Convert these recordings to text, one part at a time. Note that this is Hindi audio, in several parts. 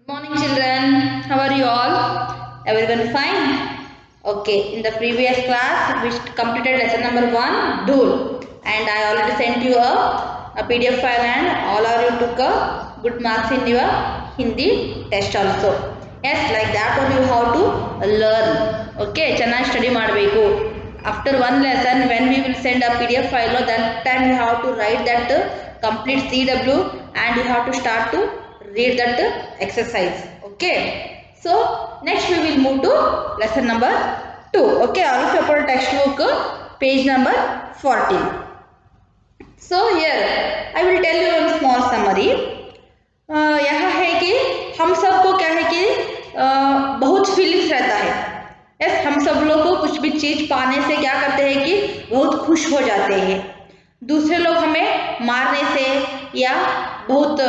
Good morning children. How are you all? Everyone fine? Okay. In the previous class we completed lesson number 1 Dool and I already sent you a, a PDF file and all of you took a good marks in your Hindi test also. Yes like that only how to learn. Okay. Chana study madbeku. after one lesson when we will send a pdf file that time you have to write that uh, complete cw and you have to start to read that uh, exercise okay so next we will move to lesson number 2 okay all of you open textbook uh, page number 14 so here i will tell you one small summary uh, यहाँ है कि हम सबको क्या है कि uh, बहुत फीलिंग्स रहता है यस हम सब लोग को कुछ भी चीज़ पाने से क्या करते हैं कि बहुत खुश हो जाते हैं दूसरे लोग हमें या बहुत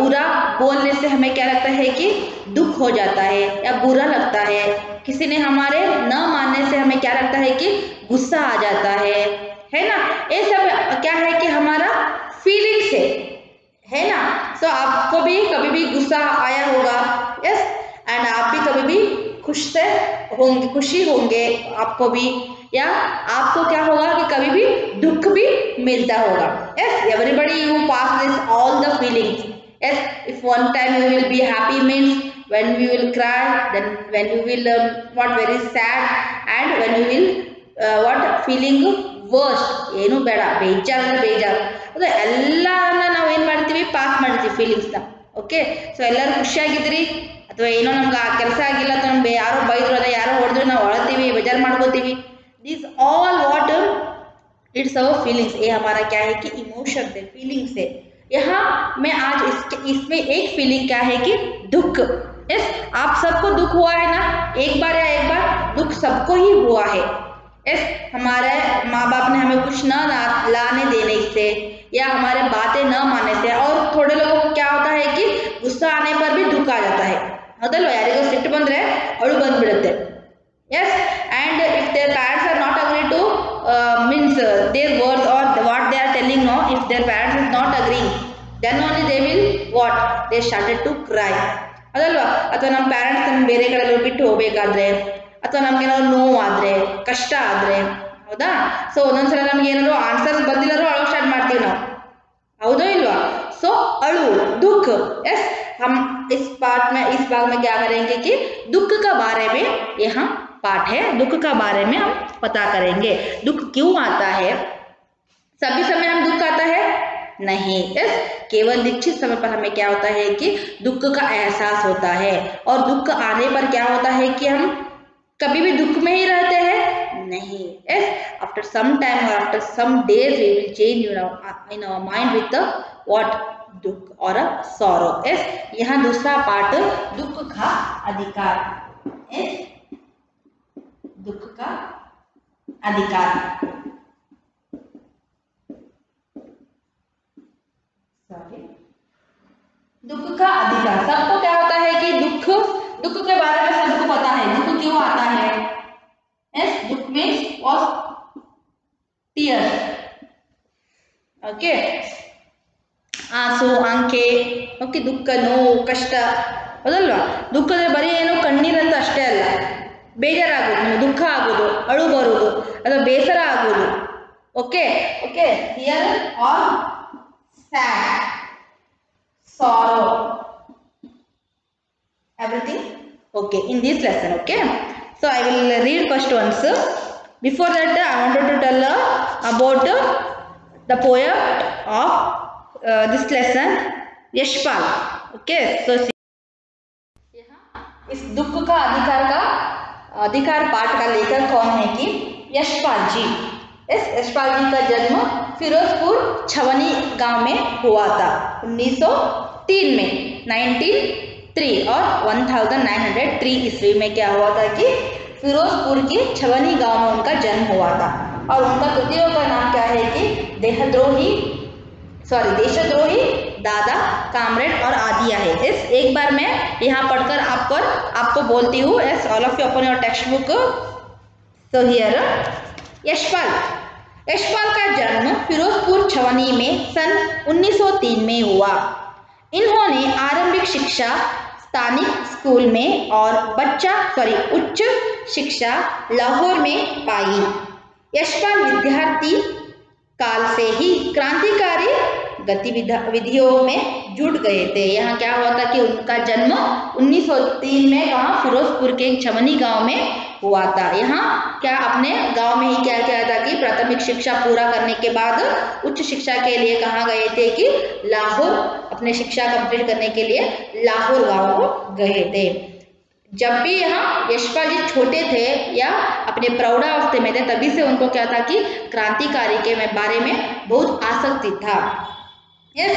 बुरा बोलने से हमें क्या लगता है कि दुख हो जाता है या बुरा लगता है। किसी ने हमारे न मानने से हमें क्या लगता है कि गुस्सा आ जाता है है ना? ये सब क्या है कि हमारा फीलिंग्स है है ना? सो so, आपको भी कभी भी गुस्सा आया होगा यस एंड आप भी कभी भी खुश से होंगे खुशी होंगे आपको भी। या आपको क्या होगा कि कभी भी दुख भी मिलता होगा yes everybody you pass this all the feelings yes if one time you will be happy means when you will cry then when you will um, what very sad and when you will uh, what feeling worst ಏನು ಬೇಡ ಬೇಜಾರು ಅಂದ್ರೆ ಬೇಜಾರು ಅದು ಎಲ್ಲವನ್ನ ನಾವು ಏನು ಮಾಡ್ತೀವಿ ಪಾಸ್ ಮಾಡ್ತೀವಿ ಫೀಲಿಂಗ್ಸ್ನ ಓಕೆ ಸೊ ಎಲ್ಲರೂ ಖುಷಿಯಾಗಿದ್ದೀರಿ ಅಥವಾ ಏನೋ ನಮ್ಗೆ ಆ ಕೆಲಸ ಆಗಿಲ್ಲ ಅಥವಾ ನಮ್ಗೆ ಯಾರೋ ಬೈದ್ರು ಅದ ಯಾರೋ ಹೊಡೆದ್ರು ನಾವು ಅಳತೀವಿ ಬೇಜಾರು ಮಾಡ್ಕೋತೀವಿ this all what it's our feelings ये हमारा क्या है कि इमोशन है फीलिंग्स है यहाँ मैं आज इसके इसमें एक फीलिंग क्या है कि दुख यस आप सबको दुख हुआ है ना एक बार या एक बार दुख सबको ही हुआ है यस हमारे माँ बाप ने हमें कुछ न लाने देने से या हमारे बातें न मानने से और थोड़े लोगों को क्या होता है कि गुस्सा आने पर भी दुख आ जाता है ಅದಲ್ವ ಯಾರಿಗೋ ಸಿಟ್ಟು ಬಂದರೆ ಅಳು ಬಂದ್ಬಿಡುತ್ತೆ Yes and if their parents are not agree to uh, means uh, their words or what they are telling no if their parents is not agreeing then only they will what they started to cry ಅದಲ್ವಾ ಅಥವಾ ನಮ್ಮ ಪ್ಯಾರೆಂಟ್ಸ್ ನಮ್ಮ ಬೇರೆ ಕಡೆ ಬಿಟ್ಟು ಹೋಗ್ಬೇಕಾದ್ರೆ ಅಥವಾ ನಮ್ಗೇನಾದ್ರು ನೋವಾದ್ರೆ ಕಷ್ಟ ಆದ್ರೆ ಹೌದಾ ಸೊ ಒಂದೊಂದ್ಸಲ ನಮ್ಗೆ ಏನಾದ್ರು ಆನ್ಸರ್ಸ್ ಬಂದಿಲ್ಲರೂ ಅಳೋಕ್ ಸ್ಟಾರ್ಟ್ ಮಾಡ್ತೀವಿ ನಾವು ಹೌದೋ ಇಲ್ವಾ सो अड़ू दुख, यस, हम इस पार्ट में, इस भाग में क्या करेंगे कि दुख का बारे में यहाँ पाठ है, दुख का बारे में हम पता करेंगे। दुख क्यों आता है? सभी समय हम दुख आता है? नहीं, यस, केवल निश्चित समय पर हमें क्या होता है कि दुख का एहसास होता है। और दुख आने पर क्या होता है कि हम कभी भी दुख में ही रहते हैं नहीं। यस आफ्टर सम टाइम और after some days we will change in our mind with the what दुख और सौरो यस यहाँ दूसरा पार्ट दुख का अधिकार। यस दुख का अधिकार। सॉरी दुख का अधिकार। सबको क्या होता है कि दुख दुख के बारे में सबको पता है। दुख क्यों आता है? Yes, book means was tears. Okay. ಆಸು ಅಂಕೆ ಓಕೆ ದುಃಖ ನೋವು ಕಷ್ಟ ಹೌದಲ್ವಾ ದುಃಖದ ಬರೀ ಏನು ಕಣ್ಣೀರಂತ ಅಷ್ಟೇ ಅಲ್ಲ. ಬೇಜಾರಾಗೋದು ನೀವು ದುಃಖ ಆಗೋದು ಅಳು ಬರುವುದು ಅಥವಾ ಬೇಸರ ಆಗೋದು. Okay? Okay here all sad sorrow everything okay in this lesson okay? So I will read first once. Before that I wanted to tell about the poem of uh, this lesson yashpal okay so यहाँ is dukh ka adhikar ka अधिकार पाठ का लेखक कौन है कि यशपाल जी इस यशपाल जी का जन्म फिरोजपुर छवनी गाँव में हुआ था 1903 में 193 और 1903 ईस्वी में क्या हुआ था कि फिरोजपुर के छवनी गाँव में उनका जन्म हुआ था। और उनका कृतियों का नाम क्या है कि देहद्रोही सॉरी देशद्रोही, दादा, कामरेड और आदिया है। इस एक बार मैं यहाँ पढ़कर आप पर आपको बोलती हूँ as all of you open your text book so here Yashpal. Yashpal का जन्म फिरोजपुर छवनी में सन 1903 में हुआ। इन्होंने आरंभिक शिक्षा स्थानिक स्कूल में और बच्चा सॉरी उच्च शिक्षा लाहौर में पाई। यशपाल विद्यार्थी काल से ही क्रांतिकारी गतिविधियों में जुट गए थे। यहाँ क्या हुआ था कि उनका जन्म 1903 में कहा फिरोजपुर के चमनी गाँव में हुआ था। यहाँ क्या अपने गाँव में ही क्या किया था कि प्राथमिक शिक्षा पूरा करने के बाद उच्च शिक्षा के लिए कहाँ गए थे कि लाहौर अपने शिक्षा कंप्लीट करने के लिए लाहौर गाँव को गए थे। जब भी यहाँ यशपाल जी छोटे थे या अपने प्रौढ़ावस्थे में थे, तभी से उनको क्या था कि क्रांतिकारी के बारे में बहुत आसक्ति था। यस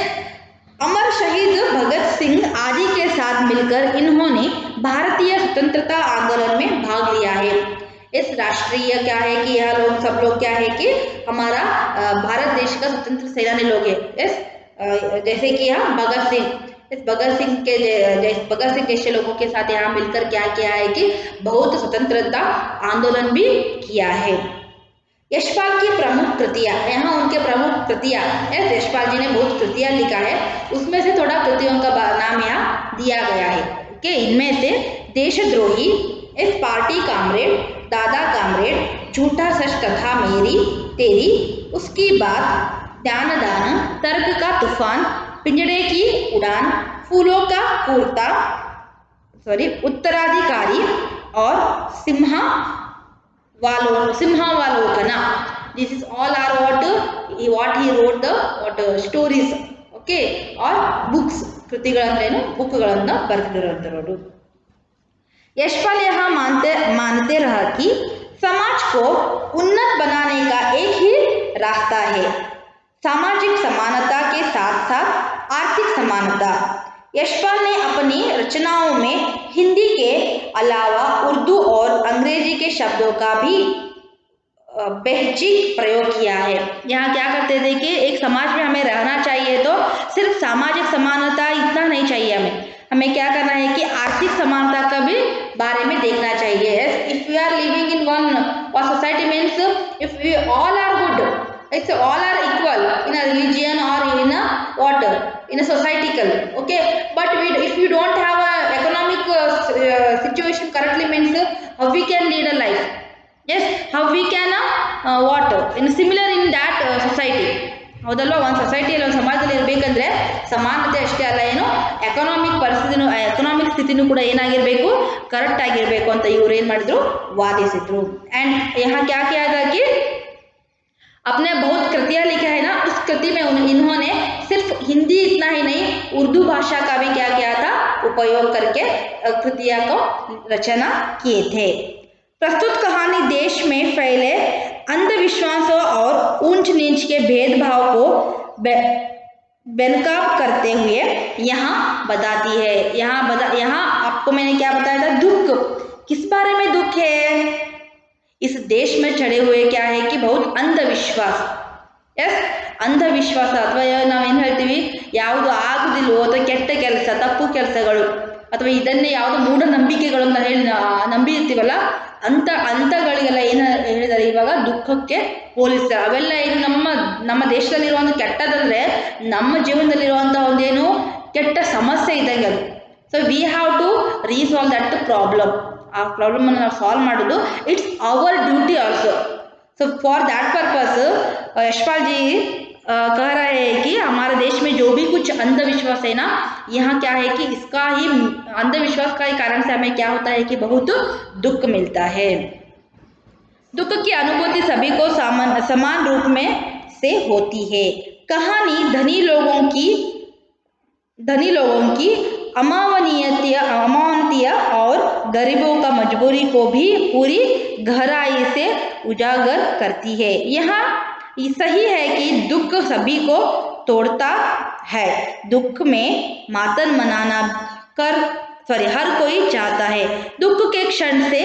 अमर शहीद भगत सिंह आदि के साथ मिलकर इन्होंने भारतीय स्वतंत्रता आंदोलन में भाग लिया है। इस राष्ट्रीय क्या है कि यह लोग, सब लोग क्या है कि हमारा भारत देश का स्वतंत्र सेनानी लोग है। इस जैसे कि यहाँ भगत सिंह, इस भगत सिंह के भगत सिंह जैसे लोगों के साथ यहाँ मिलकर क्या किया है कि बहुत स्वतंत्रता आंदोलन भी किया है। यशपाल की प्रमुख कृतियाँ, यहाँ उनके प्रमुख कृतियाँ यशपाल जी ने बहुत कृतियाँ लिखा है। उसमें से थोड़ा कृतियों का नाम यहाँ दिया गया है। कि इनमें से देशद्रोही, इस पार्टी कामरेड, दादा कामरेड, झूठा सच कथा मेरी, तेरी, उसकी बात ध्यान दान तर्क का तूफ़ान, पिंजड़े की उड़ान, फूलों का कुर्ता सॉरी उत्तराधिकारी और सिम्हा वालो सिंहावलोकना this is all are what what he wrote the what stories okay और बुक्स ಕೃತಿಗಳಂದ್ರೇನು ಬುಕ್ಗಳನ್ನು ಬರೆದಿರೋಂಥವ್ರು यशपाल यहाँ मानते मानते रहा कि समाज को उन्नत बनाने का एक ही रास्ता है सामाजिक समानता के साथ साथ आर्थिक समानता यशपाल ने अपनी रचनाओं में हिंदी के अलावा उर्दू और अंग्रेज़ी के शब्दों का भी बेहचिक प्रयोग किया है। यहाँ क्या करते थे कि एक समाज में हमें रहना चाहिए तो सिर्फ़ सामाजिक समानता इतना नहीं चाहिए हमें। हमें क्या करना है कि आर्थिक समानता का भी बारे में देखना चाहिए। If you are living in one और society means if we all are good right so all are equal in a religion or in a what in a societal okay but we, if you don't have a economic uh, uh, situation correctly means how we can lead a life yes how we can uh, what in similar in that society ಹೌದಲ್ವಾ ಒಂದು ಸೊಸೈಟಿಯಲ್ಲಿ ಒಂದು ಸಮಾಜದಲ್ಲಿ ಇರಬೇಕಂದ್ರೆ ಸಮಾನತೆ ಅಷ್ಟೇ ಅಲ್ಲ ಏನು ಎಕನಾಮಿಕ್ ಪರಿಸ್ಥಿತಿನೂ ಎಕನಾಮಿಕ್ ಸ್ಥಿತಿನೂ ಕೂಡ ಏನಾಗಿರಬೇಕು ಕರೆಕ್ಟ್ ಆಗಿರಬೇಕು ಅಂತ ಇವ್ರು ಏನು ಮಾಡಿದ್ರು ವಾದಿಸಿದ್ರು ಆ್ಯಂಡ್ ಯಾಕೆ ಯಾಕೆ ಆದಾಗಿ अपने बहुत कृतियाँ लिखा है ना, उस कृति में इन्होंने सिर्फ़ हिंदी इतना ही नहीं, उर्दू भाषा का भी क्या किया था, उपयोग करके कृतियाँ को रचना किए थे। प्रस्तुत कहानी देश में फैले अंधविश्वासों और ऊंच नीच के भेदभाव को बेनकाब करते हुए यहाँ बताती है। यहाँ बता, यहाँ आपको मैंने क्या बताया था? दुख। किस बारे में दुख है? इस देश में चढ़े हुए क्या है कि बहुत अंधविश्वास ಎಸ್ ಅಂಧವಿಶ್ವಾಸ ಅಥವಾ ನಾವೇನು ಹೇಳ್ತೀವಿ ಯಾವುದು ಆಗುದಿಲ್ವೋ ಅಥವಾ ಕೆಟ್ಟ ಕೆಲಸ ತಪ್ಪು ಕೆಲಸಗಳು ಅಥವಾ ಇದನ್ನೇ ಯಾವುದು ಮೂಢನಂಬಿಕೆಗಳು ಅಂತ ಹೇಳಿ ನಂಬಿರ್ತೀವಲ್ಲ ಅಂಥ ಅಂಥಗಳಿಗೆಲ್ಲ ಏನು ಹೇಳಿದ್ದಾರೆ ಇವಾಗ ದುಃಖಕ್ಕೆ ಹೋಲಿಸ್ತಾರೆ ಅವೆಲ್ಲ ಏನು ನಮ್ಮ ನಮ್ಮ ದೇಶದಲ್ಲಿರುವಂಥ ಕೆಟ್ಟದಂದರೆ ನಮ್ಮ ಜೀವನದಲ್ಲಿರುವಂಥ ಒಂದೇನು ಕೆಟ್ಟ ಸಮಸ್ಯೆ ಇದ್ದಂಗೆ ಅದು so we have to resolve that problem ಆ ಪ್ರಾಬ್ಲಮನ್ನು ನಾವು ಸಾಲ್ವ್ ಮಾಡೋದು it's our duty also so for that purpose Yashpal ji कह रहे हैं कि हमारे देश में जो भी कुछ अंधविश्वास है ना यहाँ क्या है कि इसका ही अंधविश्वास का ही कारण से हमें क्या होता है कि बहुत दुख मिलता है दुख की अनुभूति सभी को समान समान रूप में से होती है कहानी धनी लोगों की धनी लोगों की अमावनीयत अमानतीय और गरीबों का मजबूरी को भी पूरी गहराई से उजागर करती है। यहाँ सही है कि दुख सभी को तोड़ता है। दुख में मातन मनाना कर, सॉरी, हर कोई चाहता है। दुख के क्षण से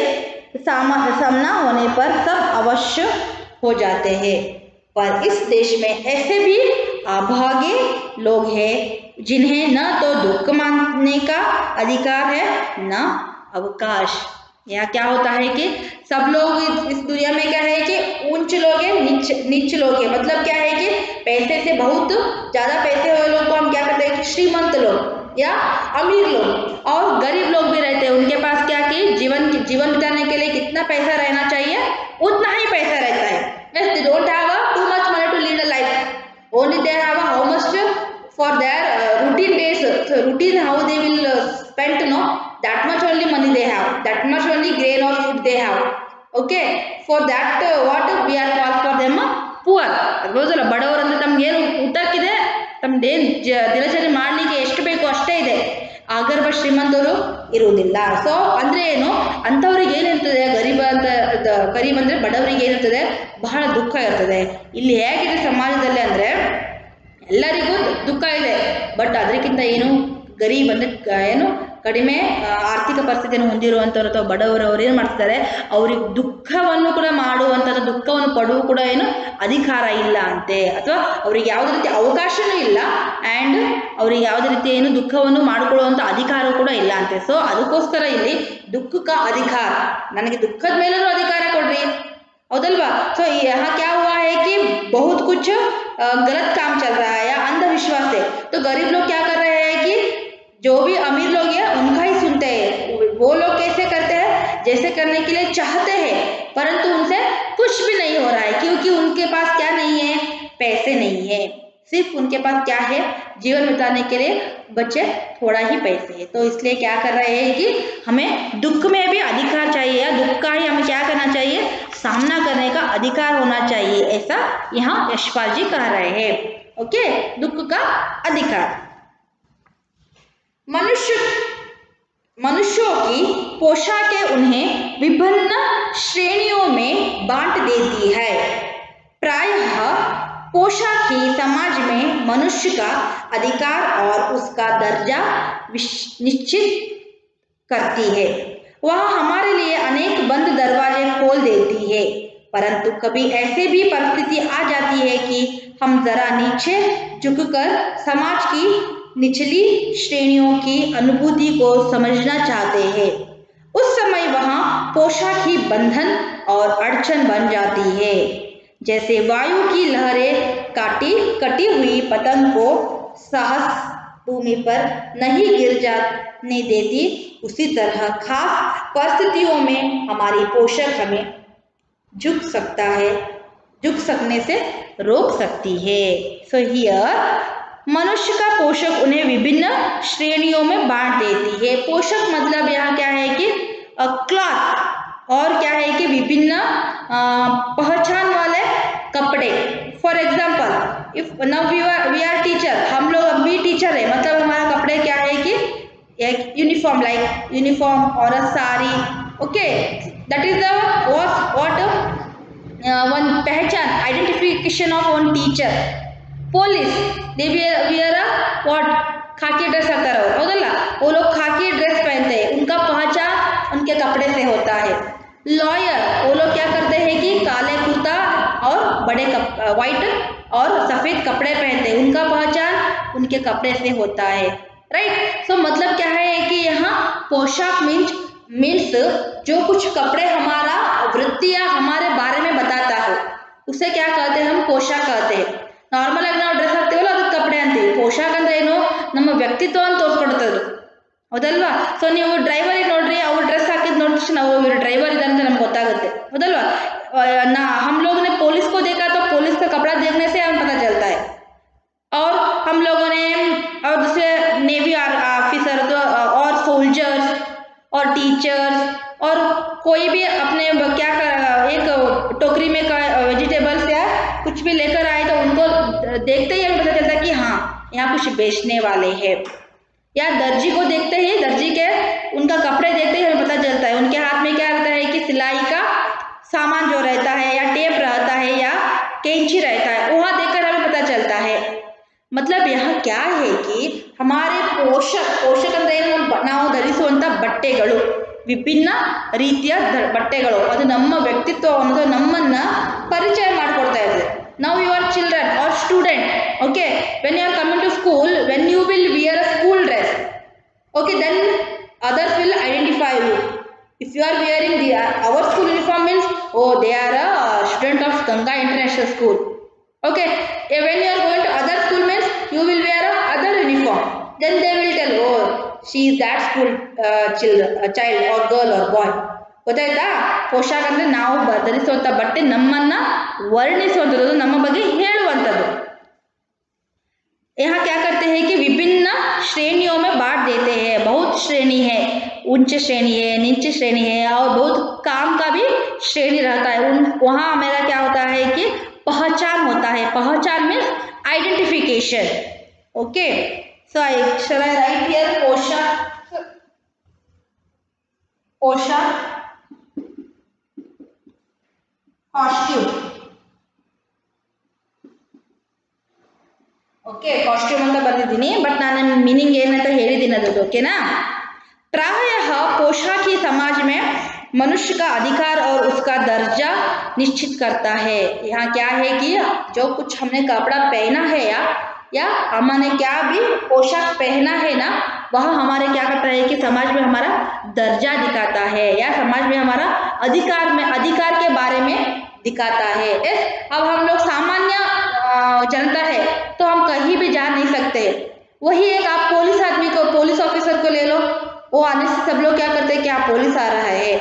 सामना होने पर सब अवश्य हो जाते हैं। पर इस देश में ऐसे भी अभागे लोग हैं, जिन्हें न तो दुख मानने का अधिकार है, न अवकाश। यहाँ क्या होता है कि सब लोग इस दुनिया में क्या है कि ऊंच लोग हैं, नीच नीच लोग हैं। मतलब क्या है कि पैसे से बहुत ज़्यादा पैसे वाले लोग को हम क्या करते हैं श्रीमंत लोग या अमीर लोग और गरीब लोग भी रहते हैं। उनके पास क्या कि जीवन जीवन बिताने के लिए कितना पैसा रहना चाहिए, उतना ही पैसा रहता है। Yes they don't have only they have how much for their uh, routine base routine how they will uh, spend no that much only money they have that much only grain or food they have okay for that uh, what we are call for them poor ಅದ್ಬೋದಲ್ಲ ಬಡವರು ಅಂದ್ರೆ ತಮ್ಗೇನು ಊಟಕ್ಕಿದೆ ತಮ್ದೇನು ದಿನಚರಿ ಮಾಡಲಿಕ್ಕೆ ಎಷ್ಟು ಬೇಕು ಅಷ್ಟೇ ಇದೆ ಆಗರ್ಭ ಶ್ರೀಮಂತರು ಇರುವುದಿಲ್ಲ. ಸೊ ಅಂದ್ರೆ ಏನು? ಅಂಥವ್ರಿಗೆ ಏನಿರ್ತದೆ? ಗರೀಬ ಅಂತ ಗರೀಬ್ ಅಂದ್ರೆ ಬಡವರಿಗೆ ಏನಿರ್ತದೆ? ಬಹಳ ದುಃಖ ಇರ್ತದೆ. ಇಲ್ಲಿ ಹೇಗಿದೆ ಸಮಾಜದಲ್ಲಿ ಅಂದ್ರೆ, ಎಲ್ಲರಿಗೂ ದುಃಖ ಇದೆ. ಬಟ್ ಅದಕ್ಕಿಂತ ಏನು? ಗರೀಬ್ ಅಂದ್ರೆ ಏನು? ಕಡಿಮೆ ಆ, ಆರ್ಥಿಕ ಪರಿಸ್ಥಿತಿಯನ್ನು ಹೊಂದಿರುವಂಥವ್ರು ಅಥವಾ ಬಡವರು ಅವ್ರು ಏನು ಮಾಡ್ತಿದ್ದಾರೆ ಅವ್ರಿಗೆ ದುಃಖವನ್ನು ಕೂಡ ಮಾಡುವಂಥದ್ದು ದುಃಖವನ್ನು ಪಡುವ ಕೂಡ ಏನು ಅಧಿಕಾರ ಇಲ್ಲ ಅಂತೆ ಅಥವಾ ಅವ್ರಿಗೆ ಯಾವುದೇ ರೀತಿ ಅವಕಾಶನೂ ಇಲ್ಲ ಆ್ಯಂಡ್ ಅವ್ರಿಗೆ ಯಾವುದೇ ರೀತಿ ಏನು ದುಃಖವನ್ನು ಮಾಡಿಕೊಳ್ಳುವಂಥ ಅಧಿಕಾರ ಕೂಡ ಇಲ್ಲ ಅಂತೆ ಸೊ ಅದಕ್ಕೋಸ್ಕರ ಇಲ್ಲಿ ದುಃಖಕ ಅಧಿಕಾರ ನನಗೆ ದುಃಖದ ಮೇಲೂ ಅಧಿಕಾರ ಕೊಡ್ರಿ हौदलवा तो यहाँ क्या हुआ है कि बहुत कुछ अ, गलत काम चल रहा है या अंधविश्वास है तो गरीब लोग क्या कर रहे हैं कि जो भी अमीर लोग हैं, उनका ही सुनते हैं। वो लोग कैसे करते हैं? जैसे करने के लिए चाहते हैं, परंतु उनसे कुछ भी नहीं हो रहा है, क्योंकि उनके पास क्या नहीं है? पैसे नहीं है। सिर्फ़ उनके पास क्या है? जीवन बिताने के लिए बच्चे थोड़ा ही पैसे है। तो इसलिए क्या कर रहे हैं कि हमें दुख में भी अधिकार चाहिए, या दुख का ही हमें क्या करना चाहिए? सामना करने का अधिकार होना चाहिए, ऐसा यहाँ यशपाल जी कह रहे हैं। ओके? दुख का अधिकार। मनुष्य, मनुष्यों की पोशाकें उन्हें विभिन्न श्रेणियों में बांट देती है। प्रायः पोशाक ही समाज में मनुष्य का अधिकार और उसका दर्जा निश्चित करती है। वह हमारे लिए अनेक बंद दरवाजे खोल देती है, परंतु कभी ऐसे भी परिस्थिति आ जाती है कि हम जरा नीचे झुककर समाज की निचली श्रेणियों की अनुभूति को समझना चाहते हैं। उस समय वहाँ पोशाक ही बंधन और अड़चन बन जाती है। जैसे वायु की लहरें काटी, कटी हुई पतंग को साहस भूमि पर नहीं गिर जाने देती, उसी तरह खास परिस्थितियों में हमारी पोषक हमें झुक सकता है, झुक सकने से रोक सकती है। सो हियर मनुष्य का पोषक उन्हें विभिन्न श्रेणियों में बांट देती है। पोषक मतलब यहाँ क्या है कि क्लॉथ, और क्या है कि विभिन्न पहचान वाले कपड़े। For example if now we are teacher हम लोग अब भी टीचर है। मतलब हमारा कपड़े क्या है कि एक यूनिफॉर्म लाइक यूनिफॉर्म और a sari okay that is the what one पहचान identification of one teacher police khaki dress आता रहो बोला वो लोग खाकी ड्रेस पहनते हैं उनका पहचान उनके कपड़े से होता है लॉयर वो लोग क्या करते हैं कि काले कुर्ता और बड़े कप वाइट और सफ़ेद कपड़े पहनते हैं उनका पहचान उनके कपड़े से होता है राइट सो so, मतलब क्या है कि यहाँ पोशाक मीन्स मीन्स जो कुछ कपड़े हमारा वृत्ति या हमारे बारे में बताता है उसे क्या कहते हैं हम पोशाक कहते हैं ನಾರ್ಮಲ್ ಆಗಿ ನಾವು ಡ್ರೆಸ್ ಹಾಕ್ತೀವಲ್ಲ ಅದಕ್ಕೆ ಕಪಡೆ ಅಂತೀವಿ ಪೋಷಾಕ್ ಅಂದ್ರೆ ಏನು ನಮ್ಮ ವ್ಯಕ್ತಿತ್ವವನ್ನು ತೋರಿಸ್ಕೊಡುತ್ತೆ ಅದು ಹೌದಲ್ವಾ ಸೊ ನೀವು ಡ್ರೈವರಿಗೆ ನೋಡ್ರಿ ಅವ್ರು ಡ್ರೆಸ್ ಹಾಕಿದ್ ನೋಡಿದ ತಕ್ಷಣ ನಾವು ಇವರು ಡ್ರೈವರ್ ಇದ್ದಾರೆ ಅಂತ ನಮ್ಗೆ ಗೊತ್ತಾಗುತ್ತೆ ಹೌದಲ್ವಾ अ, ना हम लोग ने पुलिस को देखा तो पुलिस का कपड़ा देखने से हमें पता चलता है और हम लोगों ने और दूसरे नेवी ऑफिसर तो और सोल्जर्स और टीचर्स और कोई भी अपने ब- क्या कर एक टोकरी में वेजिटेबल्स या कुछ भी लेकर आए तो उनको देखते ही हमें पता चलता है कि हाँ यहाँ कुछ बेचने वाले हैं या दर्जी को देखते ही दर्जी के उनका कपड़े देखते ही हमें पता चलता है उनके हाथ में क्या रहता है कि सिलाई का सामान जो रहता है या टेप रहता है या कैंची रहता है वहाँ देखकर हमें पता चलता है मतलब यहाँ क्या है कि हमारे ಪೋಷಕ್ ಪೋಷಕ್ ಅಂದ್ರೆ ಏನು ಬ- ನಾವು ಧರಿಸುವಂಥ ಬಟ್ಟೆಗಳು ವಿಭಿನ್ನ ರೀತಿಯ ದ- ಬಟ್ಟೆಗಳು ಅದು ನಮ್ಮ ವ್ಯಕ್ತಿತ್ವವನ್ನು ಅಥವಾ ನಮ್ಮನ್ನ ಪರಿಚಯ ಮಾಡಿಕೊಡ್ತಾ ಇದೆ now you are children or student okay? When you are coming to school when you will wear a school dress okay? Then others will identify you. If you are wearing the uh, our school uniform means oh they are a student of ganga international school okay? When you are going to other school means you will wear a other uniform. Then they will tell oh she is that school child child or girl or boy ಗೊತ್ತಾಯ್ತಾ ಪೋಷಾಕ ಅಂದರೆ ನಾವು ಬ- ಧರಿಸುವಂಥ ಬಟ್ಟೆ ನಮ್ಮನ್ನ ವರ್ಣಿಸುವಂಥದ್ದು ನಮ್ಮ ಬಗ್ಗೆ ಹೇಳುವಂಥದ್ದು यहाँ क्या करते हैं कि विभिन्न श्रेणियों में बांट देते हैं बहुत श्रेणी है उच्च श्रेणी है नीचे श्रेणी है और बहुत काम का भी श्रेणी रहता है उन वहाँ मेरा क्या होता है कि पहचान होता है पहचान means identification okay so I shall I write here पोशाक पोशाक costume ಓಕೆ ಕಾಸ್ಟ್ಯೂಮ್ ಅಂತ ಬರೆದಿದ್ದೀನಿ ಬಟ್ ನಾನು ಮೀನಿಂಗ್ ಏನಂತ ಹೇಳಿದ್ದೀನಿ ಅದ್ರದ್ದು ಓಕೆನಾ प्रायः पोशाक ही समाज में मनुष्य का अधिकार और उसका दर्जा निश्चित करता है यहाँ क्या है कि जो कुछ हमने कपड़ा पहना है या या हमने क्या भी पोशाक पहना है ना, वह हमारे क्या करता है कि समाज में हमारा दर्जा दिखाता है या समाज में हमारा अधिकार में, अधिकार के बारे में दिखाता है। यस अब हम लोग सामान्य जनता है तो हम कहीं भी जा नहीं सकते। वही एक आप पुलिस आदमी को पुलिस ऑफिसर को ले लो, वो आने से सब लोग क्या करते हैं कि आप पुलिस आ रहा है।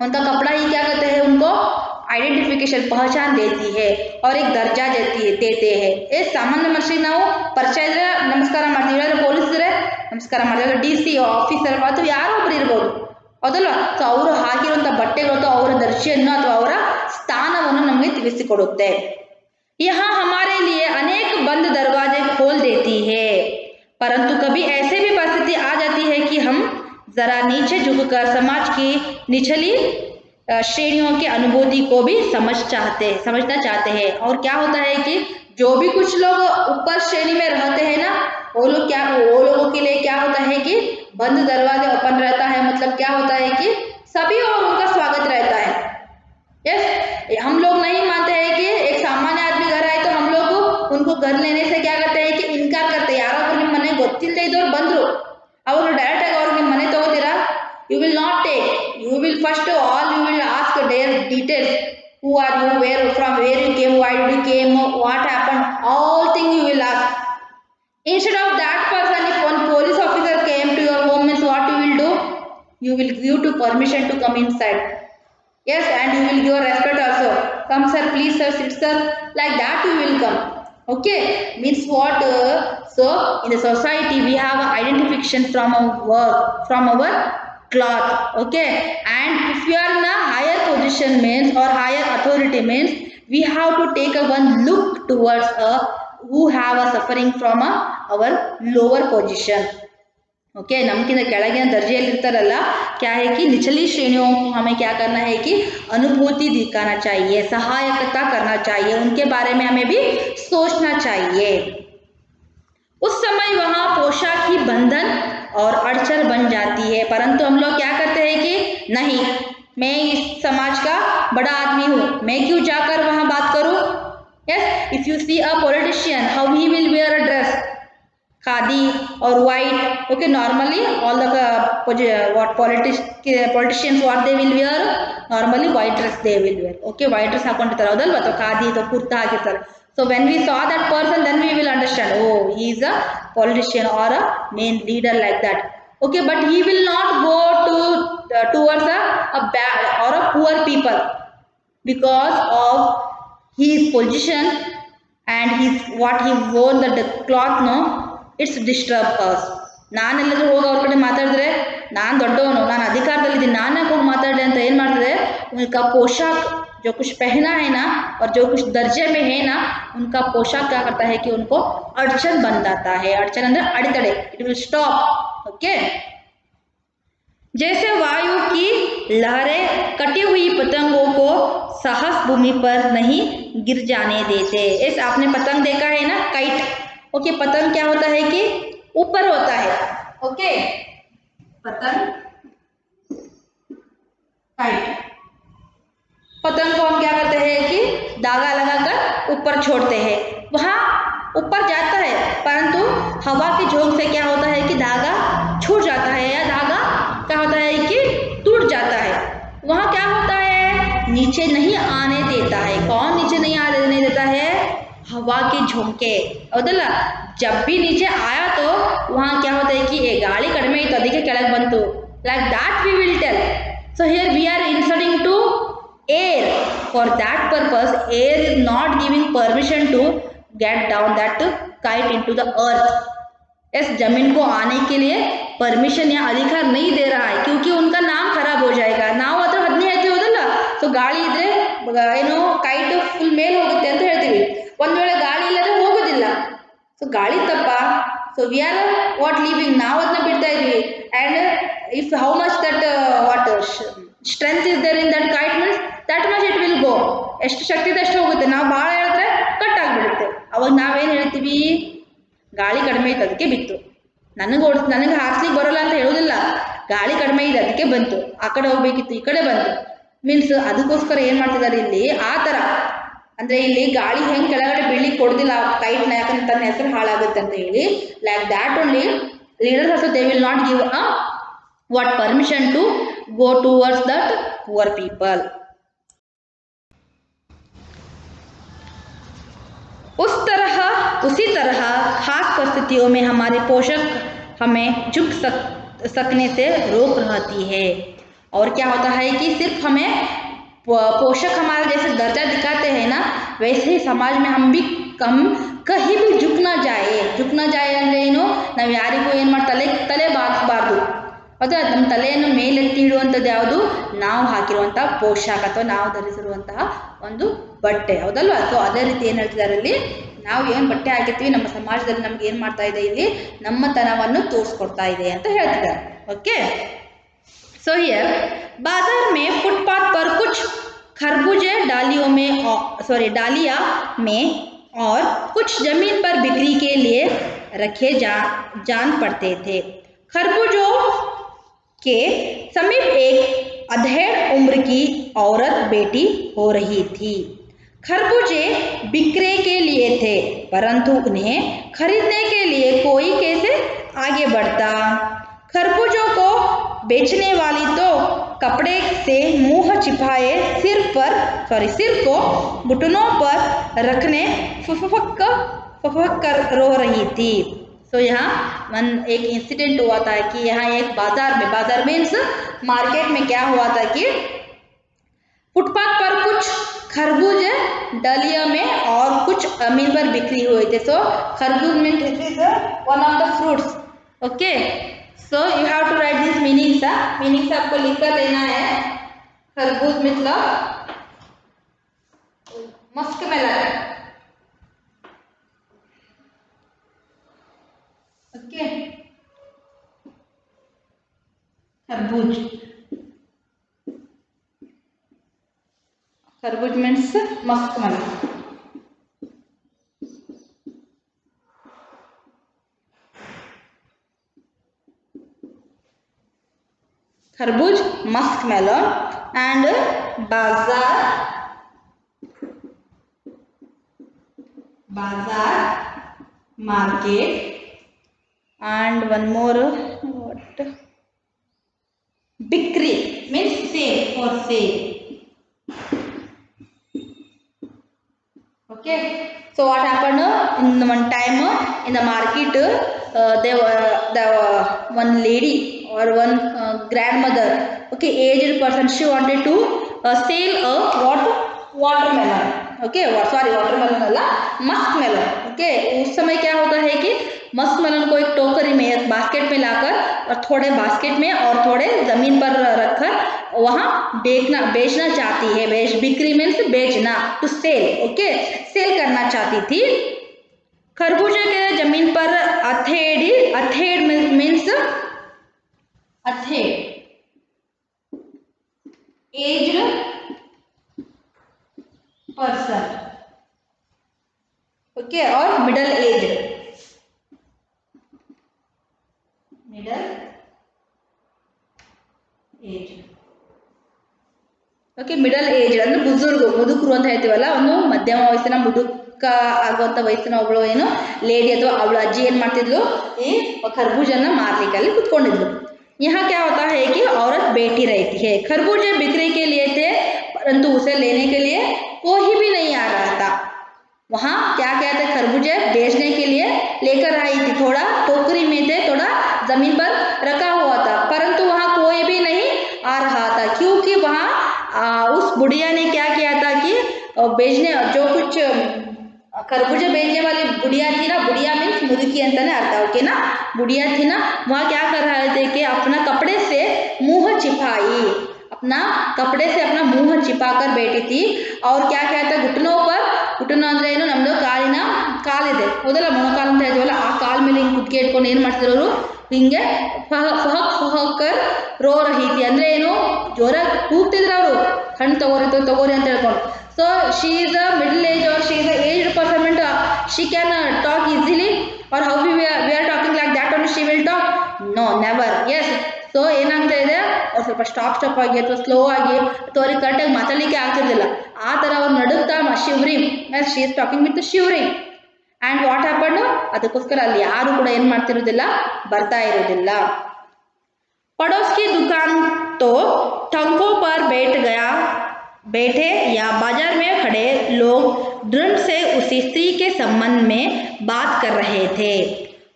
उनका कपड़ा ही क्या करते हैं, उनको आइडेंटिफिकेशन पहचान देती है और एक दर्जा देती है देते हैं ये ಸಾಮಾನ್ಯ ಮನುಷ್ಯರಿಗೆ ನಾವು ಪರಿಚಯ ಇದ್ರೆ ನಮಸ್ಕಾರ ಮಾಡ್ತೀವಿ ಇಲ್ಲಾಂದ್ರೆ ಪೊಲೀಸ್ ಇದ್ರೆ ನಮಸ್ಕಾರ ಮಾಡ್ತೀವಿ ಡಿ ಸಿ ಆಫೀಸರ್ ಅಥವಾ ಯಾರೋ ಒಬ್ರು ಇರ್ಬೋದು ಹೌದಲ್ವಾ ಸೊ ಅವರು ಹಾಕಿರುವಂಥ ಬಟ್ಟೆಗಳು ಅಥವಾ ಅವರ ದರ್ಶಿಯನ್ನು ಅಥವಾ ಅವರ ಸ್ಥಾನವನ್ನು ನಮಗೆ ತಿಳಿಸಿಕೊಡುತ್ತೆ यहाँ हमारे लिए अनेक बंद दरवाजे खोल देती है परंतु कभी ऐसे भी परिस्थिति आ जाती है कि हम जरा नीचे झुककर समाज की निचली अ, श्रेणियों की अनुभूति को भी समझ चाहते, समझना चाहते हैं। और क्या होता है कि जो भी कुछ लोग ऊपर श्रेणी में रहते हैं ना, वो लोग क्या, वो लोगों के लिए क्या होता है कि बंद दरवाजे ओपन रहता है। मतलब क्या होता है कि सभी और उनका स्वागत रहता है। यस हम लोग नहीं मानते हैं कि एक सामान्य आदमी घर आए तो हम लोग उनको घर लेने who are you, where from where you came, why did you came, what happened, all thing you will ask. Instead of that person, if one police officer came to your home, means what you will do? You will give to permission to come inside. Yes, and you will give respect also. Come sir, please sir, sit sir. Like that you will come. Okay, means what? Uh, so in the society we have identification from our work, from our cloth okay and if you are in a higher position means or higher authority means we have to take a one look towards a who have a suffering from a our lower position okay नमकिन के ದರ್ಜೆಯಲ್ಲಿ क्या है कि निचली श्रेणियों को हमें क्या करना है कि अनुभूति दिखाना चाहिए सहायकता करना चाहिए उनके बारे में हमें भी सोचना चाहिए उस समय वहाँ पोशाक ही बंधन और अड़चन बन जाती है परंतु हम लोग क्या करते हैं कि नहीं मैं इस समाज का बड़ा आदमी हूँ मैं क्यों जाकर वहाँ बात करूँ yes if you see a politician how he will wear a dress khadi or white okay normally all the uh, posi- what politics politicians what they will wear normally white dress they will wear okay white dress ಹಾಕೊಂಡಿರ್ತಾರೆ ಹೌದಲ್ವಾ ಅಥವಾ ಖಾದಿ ಅಥವಾ ಕುರ್ತಾ ಹಾಕಿರ್ತಾರೆ So when we saw that person, then we will understand, oh, he is a politician or a main leader like that. Okay, but he will not go to uh, towards a, a bad or a poor people because of his position and his what he wore the cloth no it's disturb us ನಾನೆಲ್ಲಾದ್ರೂ ಹೋಗಿ ಅವ್ರ ಕಡೆ ಮಾತಾಡಿದ್ರೆ ನಾನು ದೊಡ್ಡವನು ನಾನು ಅಧಿಕಾರದಲ್ಲಿದ್ದೀನಿ ನಾನೇ ಹೋಗಿ ಮಾತಾಡಿದೆ ಅಂತ ಏನು ಮಾಡ್ತಿದೆ ಕಪ್ಪು ಶಾಕ್ जो कुछ पहना है ना, और जो कुछ दर्जे में है ना, उनका पोशाक क्या करता है कि उनको अड़चन बन जाता है, अड़चन अंदर अड़तड़े इट विल स्टॉप ओके जैसे वायु की लहरें कटी हुई पतंगों को साहस भूमि पर नहीं गिर जाने देते। इस आपने पतंग देखा है ना काइट ओके पतंग क्या होता है कि ऊपर होता है ओके पतंग काइट पतंग को हम क्या करते हैं कि धागा लगाकर ऊपर छोड़ते हैं वहाँ ऊपर जाता है परंतु हवा के झोंक से क्या होता है कि धागा छूट जाता है या धागा क्या होता है कि टूट जाता है वहाँ क्या होता है नीचे नहीं आने देता है कौन नीचे नहीं आने देता है हवा के झोंके ಹೌದಲ್ಲ जब भी नीचे आया तो वहाँ क्या होता है कि ए ಗಾಳಿ ಕಡಿಮೆ ಇತ್ತು ಅದಕ್ಕೆ ಕೆಳಗೆ ಬಂತು like that we will tell so here we are inserting to air for that purpose air is not giving permission to get down that kite into the earth इस जमीन को आने के लिए परमिशन या अधिकार नहीं दे रहा है क्योंकि उनका नाम खराब हो जाएगा ನಾವು ಹತ್ರ ಹದಿನೈದು ಹೇಳ್ತೀವಿ ಹೌದಲ್ಲ ಸೊ ಗಾಳಿ ಇದ್ರೆ ಬ- ಏನು ಕೈಟ್ ಫುಲ್ ಮೇಲೆ ಹೋಗುತ್ತೆ ಅಂತ ಹೇಳ್ತೀವಿ ಒಂದ್ ವೇಳೆ ಗಾಳಿ ಇಲ್ಲದ್ರೆ ಹೋಗೋದಿಲ್ಲ ಸೊ ಗಾಳಿ ತಪ್ಪ so we are what leaving ನಾವು ಅದನ್ನ ಬಿಡ್ತಾ ಇದೀವಿ and if how much that what strength is there in that kite means that much it will go ಎಷ್ಟು ಶಕ್ತಿ ಇದೆ ಅಷ್ಟು ಹೋಗುತ್ತೆ. ನಾವು ಭಾಳ ಹೇಳಿದ್ರೆ ಕಟ್ ಆಗಿಬಿಡುತ್ತೆ. ಅವಾಗ ನಾವೇನು ಹೇಳ್ತೀವಿ? ಗಾಳಿ ಕಡಿಮೆ ಇತ್ತು ಅದಕ್ಕೆ ಬಿತ್ತು. ನನಗೆ ಓಡಿಸ್ ನನಗೆ ಹಾರ್ಸ್ಲಿಕ್ಕೆ ಬರೋಲ್ಲ ಅಂತ ಹೇಳೋದಿಲ್ಲ. ಗಾಳಿ ಕಡಿಮೆ ಇದೆ, ಅದಕ್ಕೆ ಬಂತು. ಆ ಕಡೆ ಹೋಗ್ಬೇಕಿತ್ತು, ಈ ಕಡೆ ಬಂತು. ಮೀನ್ಸ್ ಅದಕ್ಕೋಸ್ಕರ ಏನು ಮಾಡ್ತಿದ್ದಾರೆ ಇಲ್ಲಿ? ಆ ಥರ. ಅಂದರೆ ಇಲ್ಲಿ ಗಾಳಿ ಹೆಂಗೆ ಕೆಳಗಡೆ ಬೀಳ್ಲಿಕ್ಕೆ ಕೊಡೋದಿಲ್ಲ ಕೈಟ್ನ ಯಾಕಂದ್ರೆ ತನ್ನ ಹೆಸರು ಹಾಳಾಗುತ್ತೆ ಅಂತ ಹೇಳಿ. Like that only leaders also they will not give a what permission to go towards that poor people उस तरह, उसी तरह खास परिस्थितियों में हमारे पोषक हमें चुप सक, सकने से रोक रहती है। और क्या होता है कि सिर्फ़ हमें पोषक हमारा जैसे दर्जा दिखाते हैं ना, वैसे ही समाज में हम भी कम, कहीं भी झुक ना जाए, झुक ना जाए नो को तले तले बात बार दू ಹೌದಾ ನಮ್ಮ ತಲೆಯನ್ನು ಮೇಲೆತ್ತಿ ಇಡುವಂಥದ್ದು ಯಾವುದು ನಾವು ಹಾಕಿರುವಂಥ ಪೋಷಾಕ ಅಥವಾ ನಾವು ಧರಿಸಿರುವಂತಹ ಒಂದು ಬಟ್ಟೆ ಹೌದಲ್ವಾ ಸೊ ಅದೇ ರೀತಿ ಏನು ಹೇಳ್ತಿದ್ದಾರೆ ಅಲ್ಲಿ ನಾವು ಏನು ಬಟ್ಟೆ ಹಾಕಿರ್ತೀವಿ ನಮ್ಮ ಸಮಾಜದಲ್ಲಿ ನಮ್ಗೆ ಏನು ಮಾಡ್ತಾ ಇದೆ ಇಲ್ಲಿ ನಮ್ಮತನವನ್ನು ತೋರಿಸ್ಕೊಡ್ತಾ ಇದೆ ಅಂತ ಹೇಳ್ತಿದ್ದಾರೆ ಓಕೆ सो हियर बाजार में फुटपाथ पर कुछ खरबूजे डालियों में सॉरी डालिया में और कुछ जमीन पर बिक्री के लिए रखे जा जान पड़ते थे खरबूजों के समीप एक अधेड़ उम्र की औरत बेटी हो रही थी। खरबूजे बिक्रे के लिए थे, परंतु उन्हें खरीदने के लिए कोई कैसे आगे बढ़ता? खरबूजों को बेचने वाली तो कपड़े से मुँह छिपाए सिर पर सॉरी सिर को घुटनों पर रखने फुफक फुफक कर रो रही थी। तो यहाँ एक इंसिडेंट हुआ था कि यहाँ एक बाज़ार में, बाज़ार मीन्स मार्केट में क्या हुआ था कि फुटपाथ पर कुछ खरबूज, डलिया में और कुछ अमीन पर बिक्री हुए थे। सो खरबूज mean one of the fruits okay so you have to write this meanings meanings आपको लिख कर देना है। खरबूज मतलब मस्क मेलन ओके खरबूज। खरबूज मीन्स मस्क मेलन खरबूज मस्क मेलन एंड बाज़ार। बाज़ार market and one more what? Bikri means sale for sale. Okay. So what happened? Uh, in one time uh, in the market uh, there were the one lady or one uh, grandmother. Okay aged person she wanted to uh, sell a what watermelon okay sorry watermelon Allah musk melon okay उस समय क्या होता है कि मस्क मेलन को एक टोकरी में, एक बास्केट में लाकर और थोड़े बास्केट में और थोड़े ज़मीन पर रखकर वहाँ बेचना बेचना चाहती है। बेच, बिक्री मीन्स बेचना टू सेल ओके सेल करना चाहती थी। खरबूजे के ज़मीन पर अथेड़ी, अथेड़ मीन्स अथेड़। एज्ड पर्सन ओके और middle age middle age okay middle age ಅಂದ್ರೆ ಬುಜುರ್ಗು ಮುದುಕರು ಅಂತ ಹೇಳ್ತೀವಲ್ಲ ಒಂದು ಮಧ್ಯಮ ವಯಸ್ಸಿನ ಮುದುಕ ಆಗುವಂಥ ವಯಸ್ಸಿನ ಒಬ್ಬಳು ಏನು ಲೇಡಿ ಅಥವಾ ಅವಳು ಅಜ್ಜಿ ಏನು ಮಾಡ್ತಿದ್ಲು ಈ ಖರ್ಬೂಜನ್ನ ಮಾರ್ಲಿಕ್ಕೆ ಅಲ್ಲಿ ಕುತ್ಕೊಂಡಿದ್ಲು यहाँ क्या होता है कि औरत बैठी रहती है खरबूजे बिक्री के लिए थे परंतु उसे लेने के लिए कोई भी नहीं आ रहा था। वहाँ क्या थे खरबूजे बेचने के लिए लेकर आई थी थोड़ा टोकरी में थे थोड़ा ज़मीन पर रखा हुआ था। परंतु वहाँ कोई भी नहीं आ रहा था क्योंकि वहाँ आ, उस बुढ़िया ने क्या किया था कि बेचने जो कुछ खरबूजे बेचने वाली बुढ़िया थी ना बुढ़िया मीन्स मुर्गी अंताने अर्थ ओके ना बुढ़िया थी ना वहाँ क्या कर रहे थे कि अपना कपड़े से मुँह छिपाई। अपना कपड़े से अपना मुंह छिपाकर बैठी थी। ಅವ್ರು ಯಾಕೆ ಹೇಳ್ತಾ ಘುಟನೋ ಪರ್ ಘುಟನ ಅಂದರೆ ಏನು ನಮ್ಮದು ಕಾಲಿನ ಕಾಲಿದೆ ಹೌದಲ್ಲ ಮೊಣಕಾಲು ಅಂತ ಹೇಳ್ತೀವಲ್ಲ ಆ ಕಾಲ ಮೇಲೆ ಹಿಂಗೆ ಕುತ್ತಿಗೆ ಇಟ್ಕೊಂಡು ಏನು ಮಾಡ್ತಿದ್ರು ಅವರು ಹಿಂಗೆ ಫಹ ಫಹಕ್ ರೋ ರಹೀತಿ ಅಂದ್ರೆ ಏನು ಜ್ವರ ಕೂಗ್ತಿದ್ರು ಅವರು ಹಣ್ಣು ತಗೋರಿ ತಗೋರಿ ಅಂತ ಹೇಳ್ಕೊಂಡು so she is a middle age or she is a aged person and she can talk easily or how we we are talking like that one she will talk no never yes so ಏನಾಗ್ತಾ ಇದೆ ಅವ್ರು ಸ್ವಲ್ಪ ಸ್ಟಾಪ್ ಸ್ಟಾಪ್ ಆಗಿ ಅಥವಾ ಸ್ಲೋ ಆಗಿ ಅಥವಾ ಅವ್ರಿಗೆ ಕರೆಕ್ಟಾಗಿ ಮಾತಾಡಲಿಕ್ಕೆ ಆಗ್ತಿರ್ಲಿಲ್ಲ ಆ ಥರ ಅವ್ರು ನಡುಗ್ತಾ shivering she is talking with shivering and what happen ಅದಕ್ಕೋಸ್ಕರ ಅಲ್ಲಿ ಯಾರು ಕೂಡ ಏನು ಮಾಡ್ತಿರೋದಿಲ್ಲ ಬರ್ತಾ ಇರೋದಿಲ್ಲ पड़ोस की दुकान तो ठंकों पर बैठ गया बैठे या बाजार में खड़े लोग दृढ़ से उसी स्त्री के संबंध में बात कर रहे थे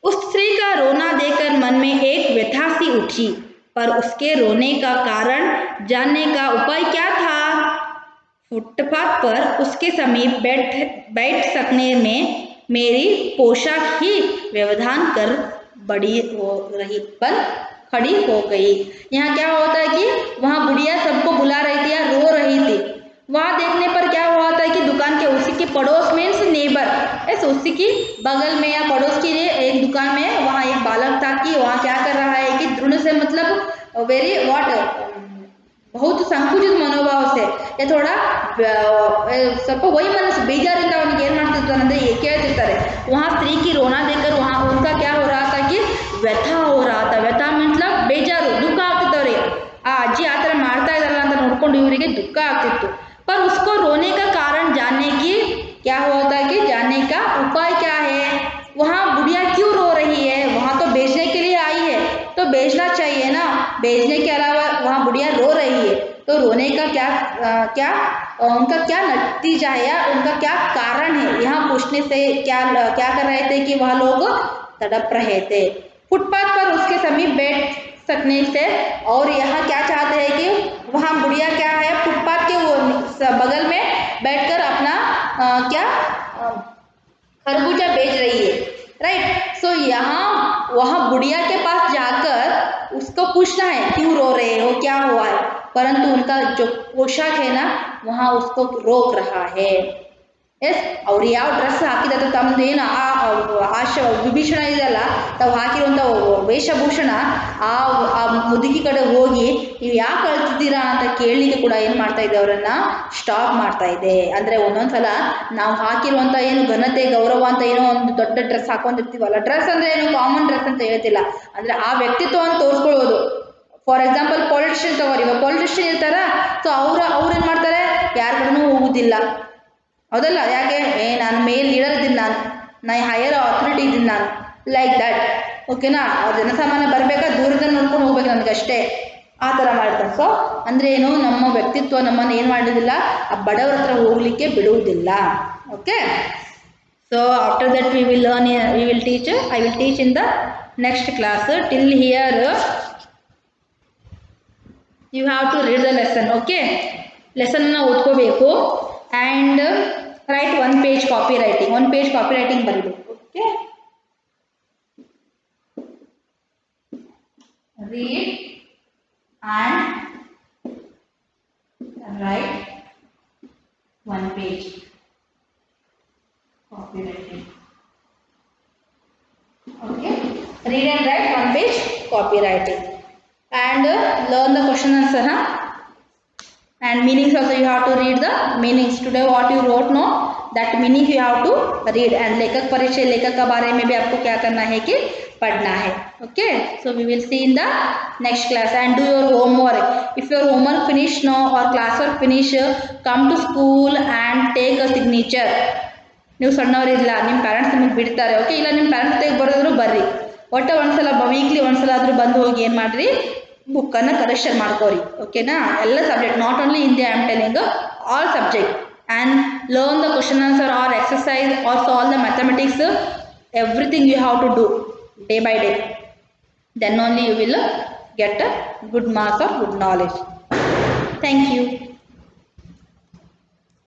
उस स्त्री का रोना देखकर मन में एक व्यथा सी उठी पर उसके रोने का कारण जानने का उपाय क्या था? फुटपाथ पर उसके समीप बैठ बैठ सकने में मेरी पोशाक ही व्यवधान कर बड़ी हो रही, पर खड़ी हो गई। यहाँ क्या होता है कि वहाँ बुढ़िया सबको बुला रही थी या रो रही थी। वहाँ देखने पर क्या हुआ था कि दुकान के उसी के पड़ोस में नेबर ऐसे उसी की बगल में या पड़ोस की एक दुकान में वहाँ एक बालक था कि वहाँ क्या कर रहा है कि दृढ़ से मतलब वेरी वॉट बहुत ಸಂಕುಚಿತ ಮನೋಭಾವ ಸೆ ಯಾ ಥೋಡಾ ಸ್ವಲ್ಪ वही ಮನಸ್ಸು ಬೇಜಾರಿಂದ ಅವನಿಗೆ ಏನು ಮಾಡ್ತಿರ್ತಾನೆ ಅಂದರೆ ಕೇಳ್ತಿರ್ತಾರೆ वहाँ स्त्री की रोना देखकर वहाँ उनका क्या हो रहा था कि ವ್ಯಥಾ हो रहा था ವ್ಯಥಾ मतलब ಬೇಜಾರು ದುಃಖ ಆಗ್ತಿತ್ತು ಅವರಿಗೆ ಆ ಅಜ್ಜಿ ಆ ಥರ ಮಾಡ್ತಾ ಇದ್ದಾರಲ್ಲ ಅಂತ ನೋಡ್ಕೊಂಡು ಇವರಿಗೆ ದುಃಖ ಆಗ್ತಿತ್ತು पर उसको रोने का कारण जानने की क्या होता है कि जानने का उपाय क्या है? वहाँ बुढ़िया क्यों रो रही है? वहाँ तो बेचने के लिए आई है। तो बेचना चाहिए ना। बेचने के अलावा वहाँ बुढ़िया रो रही है। तो रोने का क्या अ, क्या उनका क्या नतीजा है या उनका क्या कारण है? यहाँ पूछने से क्या क्या कर रहे थे कि वह लोग तड़प रहे थे। फुटपाथ पर उसके समीप बैठ सकने से। और यहाँ क्या चाहते हैं कि वहाँ बुढ़िया क्या है फुटपाथ के वो बगल में बैठकर अपना अ, क्या खरबूजा बेच रही है। राइट सो यहाँ वहाँ बुढ़िया के पास जाकर उसको पूछना है क्यों रो रहे हो? क्या हुआ है? परंतु उनका जो पोशाक है ना वहाँ उसको रोक रहा है। ಎಸ್ ಅವ್ರು ಯಾವ ಡ್ರೆಸ್ ಹಾಕಿದ್ರೆ ತಮ್ದು ಏನು ಆ ಆಶ ವಿಭೀಷಣ ಇದೆಯಲ್ಲ ತಾವು ಹಾಕಿರುವಂಥ ವೇಷಭೂಷಣ ಆ ಆ ಮುದುಕಿ ಕಡೆ ಹೋಗಿ ನೀವು ಯಾಕೆ ಕಳ್ತಿದ್ದೀರಾ ಅಂತ ಕೇಳಲಿಕ್ಕೆ ಕೂಡ ಏನು ಮಾಡ್ತಾ ಇದೆ ಅವರನ್ನ? ಸ್ಟಾಪ್ ಮಾಡ್ತಾ ಇದೆ ಅಂದರೆ ಒಂದೊಂದು ಸಲ ನಾವು ಹಾಕಿರುವಂಥ ಏನು ಘನತೆ, ಗೌರವ ಅಂತ ಏನೋ ಒಂದು ದೊಡ್ಡ ಡ್ರೆಸ್ ಹಾಕೊಂಡಿರ್ತೀವಲ್ಲ? ಡ್ರೆಸ್ ಅಂದರೆ ಏನು? ಕಾಮನ್ ಡ್ರೆಸ್ ಅಂತ ಹೇಳ್ತಿಲ್ಲ. ಅಂದರೆ ಆ ವ್ಯಕ್ತಿತ್ವವನ್ನು ತೋರಿಸ್ಕೊಳ್ಳೋದು. ಫಾರ್ ಎಕ್ಸಾಂಪಲ್ ಪಾಲಿಟಿಷಿಯನ್ ತಗೋರಿ. ಇವಾಗ ಪಾಲಿಟಿಷಿಯನ್ ಇರ್ತಾರ? ಸೊ ಅವರು, ಅವ್ರು ಏನು ಮಾಡ್ತಾರೆ? ಯಾರಿಗೂ ಕಡೆನೂ ಹೋಗುದಿಲ್ಲ. ಹೌದಲ್ಲ? ಯಾಕೆ? ಏ, ನಾನು ಮೇಲ್ ಲೀಡರ್ ಇದ್ದೀನಿ ನಾನು. ನಾ ಹೈಯರ್ ಅಥಾರಿಟಿ ಇದ್ದೀನಿ ನಾನು. ಲೈಕ್ ದ್ಯಾಟ್ ಓಕೆನಾ ಜನಸಾಮಾನ್ಯ ಬರಬೇಕಾ? ದೂರದಿಂದ ನೋಡ್ಕೊಂಡು ಹೋಗ್ಬೇಕು ನನಗಷ್ಟೇ. ಆ ಥರ ಮಾಡ್ತಾರೆ. ಸೊ ಅಂದರೆ ಏನು? ನಮ್ಮ ವ್ಯಕ್ತಿತ್ವ ನಮ್ಮನ್ನು ಏನು ಮಾಡೋದಿಲ್ಲ ಆ ಬಡವ್ರ ಹತ್ರ ಹೋಗಲಿಕ್ಕೆ ಬಿಡುವುದಿಲ್ಲ. Okay so after that we will learn we will teach I will teach in the next class till here you have to read the lesson okay ಲೆಸನ್ನ ಓದ್ಕೋಬೇಕು. And Write one page copy writing one page copy writing ಬರೀಬೇಕು okay read and write one page copy writing okay read and write one page copywriting and uh, learn the question answer huh? and meanings also you have to read the meanings today what you wrote no that meaning you have to read and लेखक परिचय लेखक का बारे में भी आपको क्या करना है कि पढ़ना है okay so we will see in the next class and do your homework if your homework finish no or class work finish uh, come to school and take a signature ನೀವು ಸಣ್ಣವರಿಲ್ಲ ನಿಮ್ಮ ಪ್ಯಾರೆಂಟ್ಸ್ ನಿಮಗೆ ಬಿಡ್ತಾರೆ ಓಕೆ ಇಲ್ಲ ನಿಮ್ಮ ಪ್ಯಾರೆಂಟ್ಸ್ ತೆಗೆ ಬರೋದ್ರು ಬರ್ರಿ ಒಟ್ಟು ಒಂದ್ಸಲ ವೀಕ್ಲಿ ಒಂದ್ಸಲ ಆದರೂ ಬಂದು ಹೋಗಿ ಏನು ಮಾಡಿರಿ ಬುಕ್ಕನ್ನು ಕರೆಕ್ಷನ್ ಮಾಡ್ಕೋರಿ ಓಕೆನಾ ಎಲ್ಲ subject not only Hindi I am telling all subject and learn the question answer or exercise or solve the mathematics everything you have to do day by day then only you will get good marks or good knowledge thank you